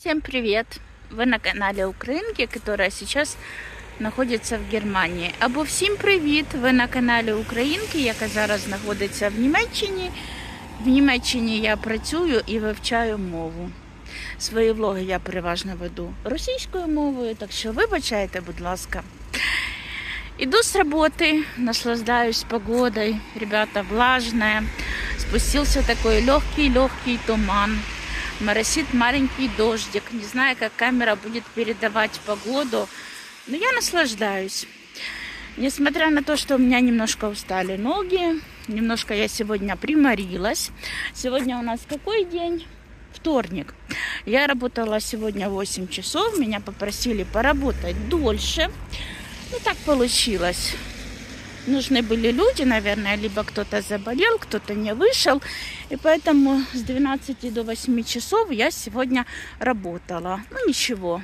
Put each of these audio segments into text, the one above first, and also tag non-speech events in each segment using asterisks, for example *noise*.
Всем привет! Ви на каналі Українки, которая сейчас знаходиться в Германії. Або всім привіт! Ви на каналі Українки, яка зараз знаходиться в Німеччині. В Німеччині я працюю і вивчаю мову. Свої влоги я переважно веду російською мовою, так що вибачайте, будь ласка. Иду с работы, наслаждаюсь погодой. Ребята, влажная. Спустился такой легкий-легкий туман. Моросит маленький дождик. Не знаю, как камера будет передавать погоду, но я наслаждаюсь. Несмотря на то, что у меня немножко устали ноги, немножко я сегодня приморилась. Сегодня у нас какой день? Вторник. Я работала сегодня 8 часов. Меня попросили поработать дольше. Ну, так получилось. Нужны были люди, наверное, либо кто-то заболел, кто-то не вышел. И поэтому с 12 до 8 часов я сегодня работала. Ну, ничего.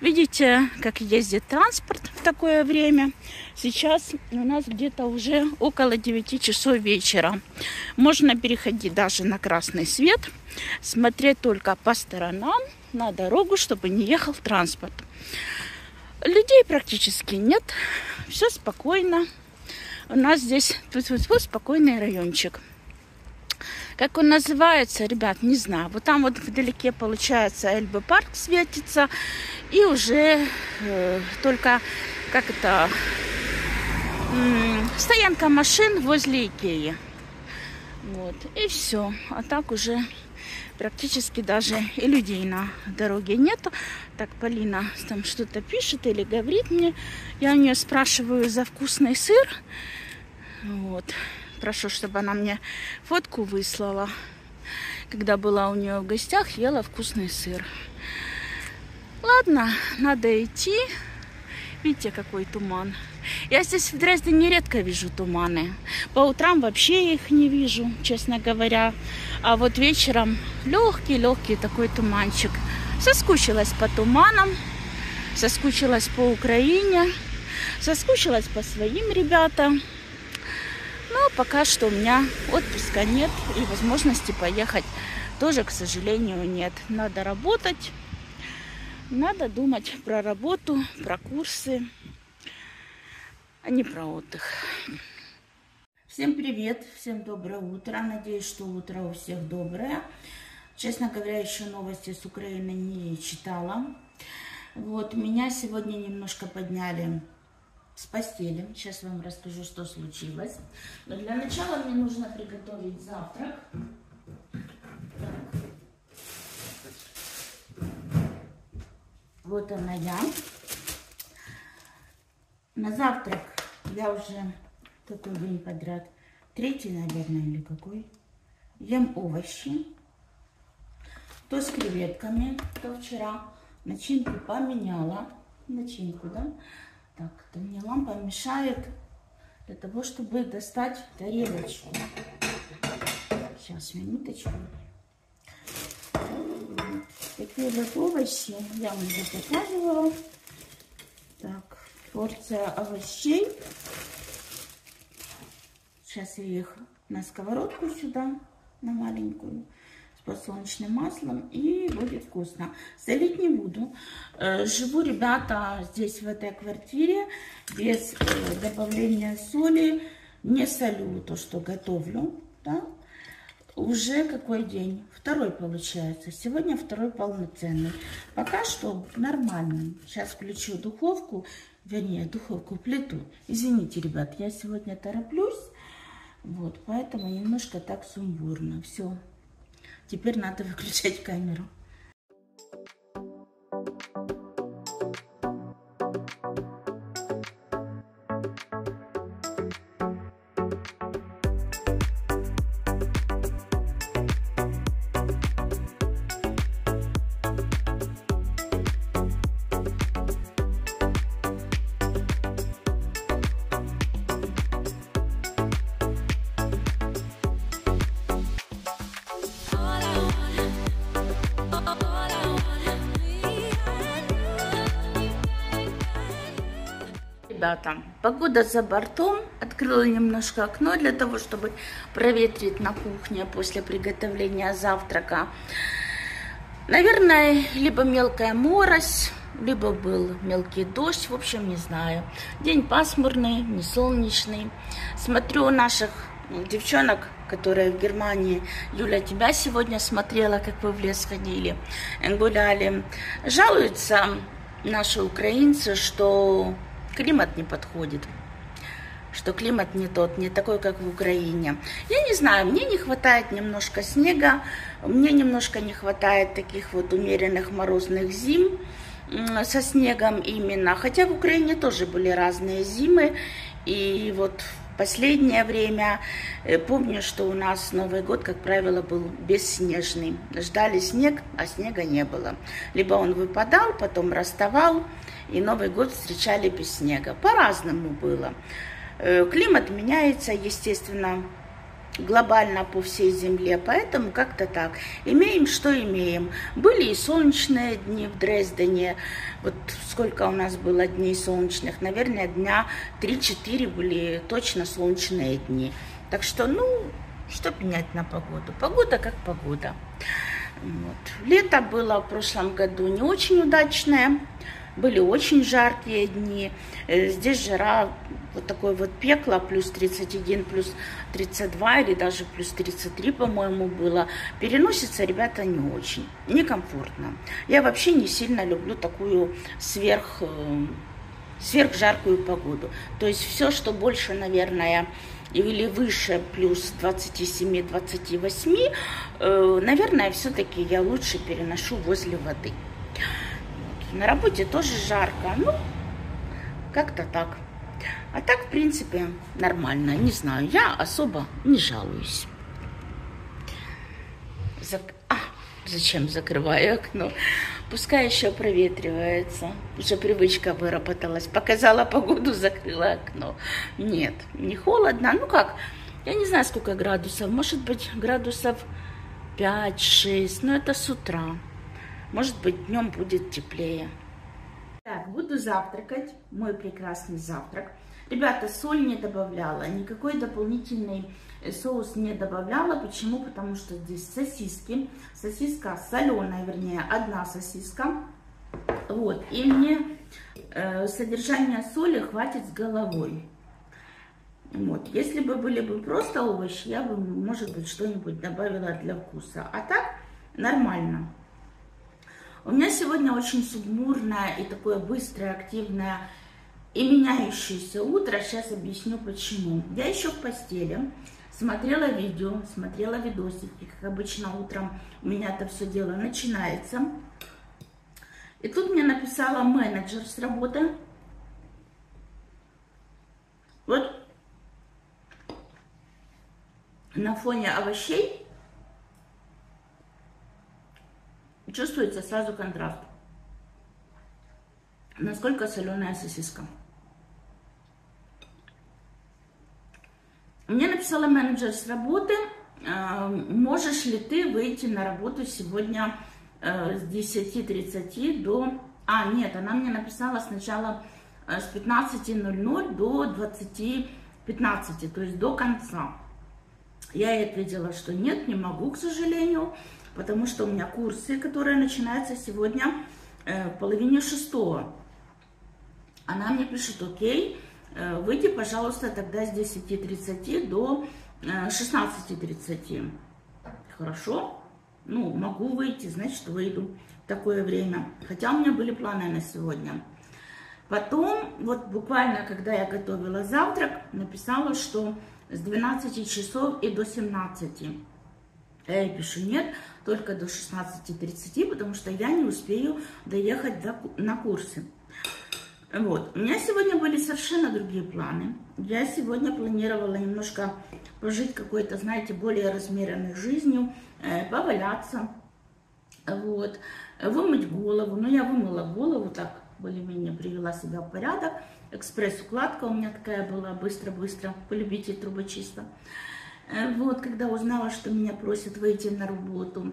Видите, как ездит транспорт в такое время. Сейчас у нас где-то уже около 9 часов вечера. Можно переходить даже на красный свет, смотреть только по сторонам на дорогу, чтобы не ехал транспорт. Людей практически нет. Все спокойно. У нас здесь тут вот, спокойный райончик. Как он называется, ребят, не знаю. Вот там вот вдалеке, получается, Эльбы парк светится. И уже э, только, как это, м, стоянка машин возле Икеи. Вот, и все. А так уже практически даже и людей на дороге нету. Так, Полина там что-то пишет или говорит мне. Я у нее спрашиваю за вкусный сыр. Вот. Прошу, чтобы она мне фотку выслала. Когда была у нее в гостях, ела вкусный сыр. Ладно, надо идти. Видите, какой туман. Я здесь в Дрездене редко вижу туманы. По утрам вообще их не вижу, честно говоря. А вот вечером легкий-легкий такой туманчик. Соскучилась по туманам, соскучилась по Украине, соскучилась по своим ребятам. Но пока что у меня отпуска нет и возможности поехать тоже, к сожалению, нет. Надо работать, надо думать про работу, про курсы, а не про отдых. Всем привет, всем доброе утро. Надеюсь, что утро у всех доброе. Честно говоря, еще новости с Украины не читала. Вот, меня сегодня немножко подняли с постели. Сейчас вам расскажу, что случилось. Но для начала мне нужно приготовить завтрак. Вот она я. На завтрак я уже какой день подряд, третий, наверное, или какой, ем овощи. То с креветками, то вчера начинку поменяла. Начинку, да? Так, это мне лампа мешает для того, чтобы достать тарелочку. Сейчас, минуточку. Такие вот овощи я вам уже показывала. Так, порция овощей. Сейчас я их на сковородку сюда, на маленькую, с подсолнечным маслом, и будет вкусно. Солить не буду. Э, живу, ребята, здесь, в этой квартире, без э, добавления соли. Не солю то, что готовлю, да. Уже какой день? Второй получается. Сегодня второй полноценный. Пока что нормально. Сейчас включу духовку, вернее, духовку, плиту. Извините, ребят, я сегодня тороплюсь. Вот, поэтому немножко так сумбурно. Все. Теперь надо *laughs* выключать камеру. Ребята, погода за бортом. Открыла немножко окно для того, чтобы проветрить на кухне после приготовления завтрака. Наверное, либо мелкая морось, либо был мелкий дождь, в общем, не знаю. День пасмурный, не солнечный. Смотрю наших девчонок, которые в Германии. Юля, тебя сегодня смотрела, как вы в лес ходили, гуляли. Жалуются наши украинцы, что климат не подходит что климат не тот, не такой, как в Украине. Я не знаю, мне не хватает немножко снега, мне немножко не хватает таких вот умеренных морозных зим со снегом именно. Хотя в Украине тоже были разные зимы. И вот последнее время э, помню, что у нас Новый год, как правило, был бесснежный. Ждали снег, а снега не было. Либо он выпадал, потом расставал, и Новый год встречали без снега. По-разному было. Э, климат меняется, естественно, глобально по всей земле, поэтому как-то так. Имеем, что имеем. Были и солнечные дни в Дрездене, вот сколько у нас было дней солнечных, наверное, дня 3-4 были точно солнечные дни. Так что, ну, что менять на погоду? Погода как погода. Вот. Лето было в прошлом году не очень удачное, были очень жаркие дни. Э, здесь жара вот такое вот пекло, плюс 31, плюс 32 или даже плюс 33, по-моему, было. Переносится, ребята, не очень, некомфортно. Я вообще не сильно люблю такую сверх, э, сверхжаркую погоду. То есть все, что больше, наверное, или выше плюс 27-28, э, наверное, все-таки я лучше переношу возле воды. На работе тоже жарко. Ну, как-то так. А так, в принципе, нормально. Не знаю, я особо не жалуюсь. Зак... А, зачем закрываю окно? Пускай еще проветривается. Уже привычка выработалась. Показала погоду, закрыла окно. Нет, не холодно. Ну как, я не знаю, сколько градусов. Может быть, градусов 5-6. Но это с утра. Может быть, днем будет теплее. Так, буду завтракать. Мой прекрасный завтрак. Ребята, соль не добавляла, никакой дополнительный э, соус не добавляла. Почему? Потому что здесь сосиски. Сосиска соленая, вернее, одна сосиска. Вот, и мне э, содержание соли хватит с головой. Вот. Если бы были бы просто овощи, я бы, может быть, что-нибудь добавила для вкуса. А так нормально. У меня сегодня очень сумбурное и такое быстрое, активное и меняющееся утро. Сейчас объясню почему. Я еще в постели смотрела видео, смотрела видосики, как обычно утром у меня это все дело начинается. И тут мне написала менеджер с работы. Вот на фоне овощей чувствуется сразу контраст. Насколько соленая сосиска. Мне написала менеджер с работы, а, можешь ли ты выйти на работу сегодня э, с 10.30 до... А, нет, она мне написала сначала э, с 15.00 до 20.15, то есть до конца. Я ей ответила, что нет, не могу, к сожалению потому что у меня курсы, которые начинаются сегодня э, в половине шестого. Она мне пишет, окей, э, выйди, пожалуйста, тогда с 10.30 до 16.30. Э, Хорошо, ну, могу выйти, значит, выйду в такое время. Хотя у меня были планы на сегодня. Потом, вот буквально, когда я готовила завтрак, написала, что с 12 часов и до 17. Я ей пишу, нет, только до 16.30, потому что я не успею доехать до, на курсы. Вот. У меня сегодня были совершенно другие планы. Я сегодня планировала немножко пожить какой-то, знаете, более размеренной жизнью, э, поваляться, вот, вымыть голову. Но я вымыла голову так, более-менее привела себя в порядок. Экспресс-укладка у меня такая была, быстро-быстро, полюбите трубочисто. чисто. Э, вот, когда узнала, что меня просят выйти на работу.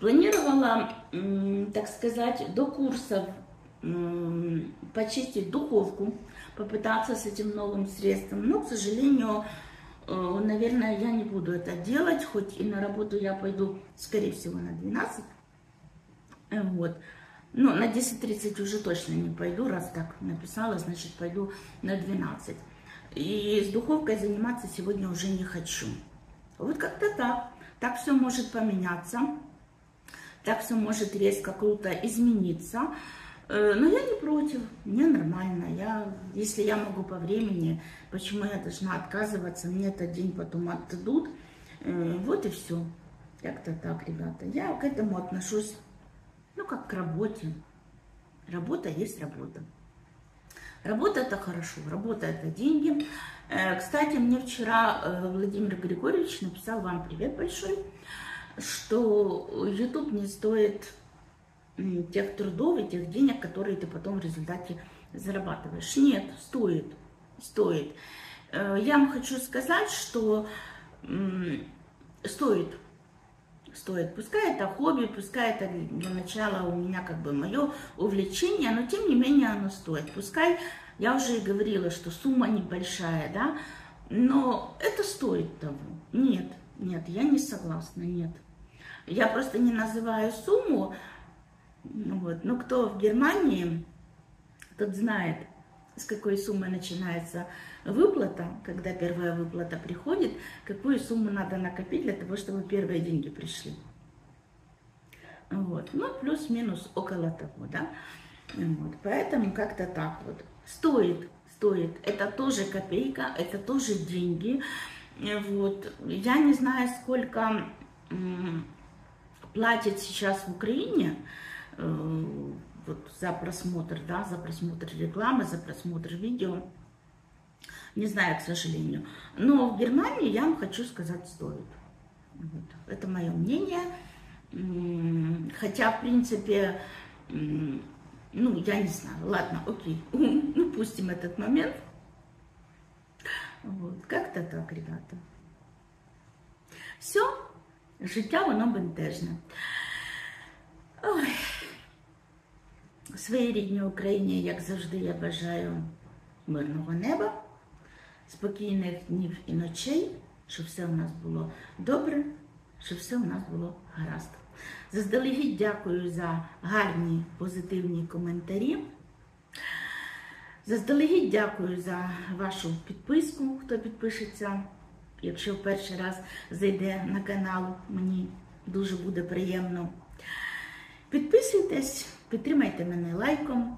Планировала, так сказать, до курсов почистить духовку, попытаться с этим новым средством. Но, к сожалению, э, наверное, я не буду это делать, хоть и на работу я пойду, скорее всего, на 12. Э, Вот. Ну, на 10.30 уже точно не пойду, раз так написала, значит, пойду на 12. И с духовкой заниматься сегодня уже не хочу. Вот как-то так. Так все может поменяться. Так все может резко круто измениться. Э, Но я не против, мне нормально. Я, если я могу по времени, почему я должна отказываться? Мне этот день потом отдадут. Э, Вот и все. Как-то так, ребята. Я к этому отношусь, ну, как к работе. Работа есть работа. Работа это хорошо, работа это деньги. Э, Кстати, мне вчера э, Владимир Григорьевич написал вам привет большой, что YouTube не стоит тех трудов и тех денег, которые ты потом в результате зарабатываешь. Нет, стоит, стоит. Э, Я вам хочу сказать, что стоит, стоит. Пускай это хобби, пускай это для начала у меня как бы мое увлечение, но тем не менее оно стоит. Пускай, я уже и говорила, что сумма небольшая, да, но это стоит того. Нет, нет, я не согласна, нет. Я просто не называю сумму, ну вот. Но кто в Германии, тот знает, с какой суммы начинается выплата, когда первая выплата приходит, какую сумму надо накопить для того, чтобы первые деньги пришли. Вот. Ну, плюс-минус около того, да. Вот. Поэтому как-то так вот. Стоит, стоит. Это тоже копейка, это тоже деньги. Вот. Я не знаю, сколько платят сейчас в Украине э, вот, за просмотр, да, за просмотр рекламы, за просмотр видео. Не знаю, к сожалению. Но в Германии, я вам хочу сказать, стоит. Вот. Это мое мнение. Хотя, в принципе, ну, я не знаю. Ладно, окей. *laughs* Ну, пустим этот момент. Вот. Как-то так, ребята. Все, життя воно бентежне. Ой. Своїй рідній Україні, як завжди, я бажаю мирного неба, спокійних днів і ночей, щоб все у нас було добре, щоб все у нас було гаразд. Заздалегідь дякую за гарні позитивні коментарі. Заздалегідь дякую за вашу підписку, хто підпишеться. Якщо в перший раз зайде на канал, мені дуже буде приємно. Підписуйтесь, підтримайте мене лайком.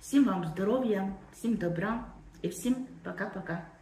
Всім вам здоров'я, всім добра і всім пока-пока.